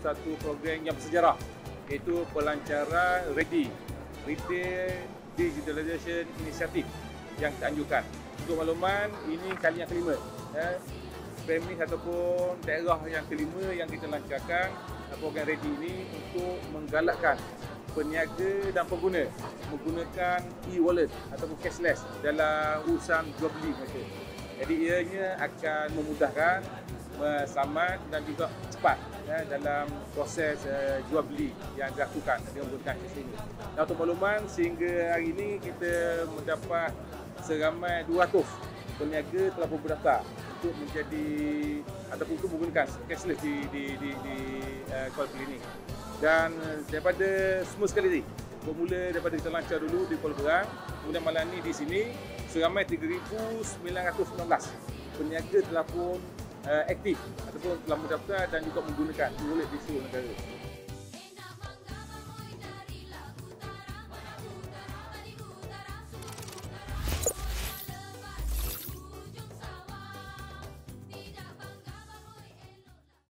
satu program yang bersejarah iaitu pelancaran REDI Retail Digitalization Initiative yang kita anjurkan. Untuk makluman, ini kali yang kelima. Ya. Premis ataupun daerah yang kelima yang kita lancarkan program REDI ini untuk menggalakkan peniaga dan pengguna menggunakan e-wallet ataupun cashless dalam urusan jual beli mereka. Jadi ianya akan memudahkan, selamat dan juga cepat ya, dalam proses uh, jual beli yang dilakukan dengan menggunakan cash ini. Dan untuk makluman, sehingga hari ini kita mendapat seramai 200 peniaga telah pun berdaftar untuk menjadi ataupun untuk menggunakan cashless di di di, di uh, ini. Dan daripada semua sekali ni, bermula daripada kita lancar dulu di Kuala Berang, kemudian malam ni di sini, seramai 3,919 peniaga telah pun uh, aktif ataupun telah mendaftar dan juga menggunakan e-wallet di seluruh negara.